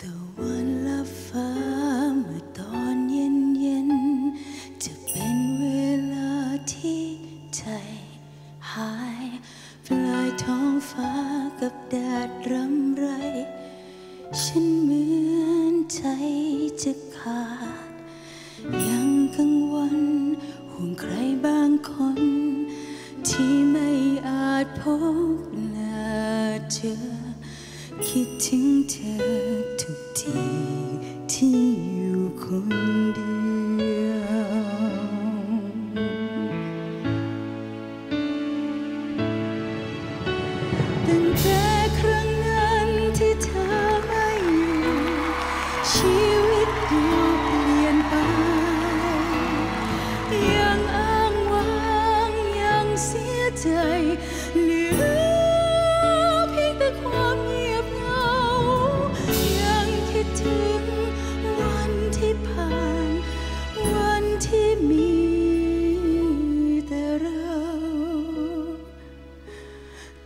ตะวันลับฟ้าเมื่อตอนเย็นเย็นจะเป็นเวลาที่ใจหายปลายท้องฟ้ากับแดดรำไรฉันเหมือนใจจะขาดยังกังวลห่วงใครบางคนที่ไม่อาจพบและเจอ คิดถึงเธอทุกทีที่อยู่คนเดียว ตั้งแต่ครั้งนั้นที่เธอไม่อยู่ ชีวิตดูเปลี่ยนไป ยังอ้างว้างยังเสียใจเหลือ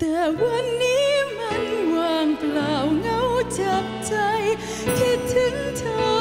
แต่วันนี้มันว่างเปล่าเงาจับใจ คิดถึงเธอ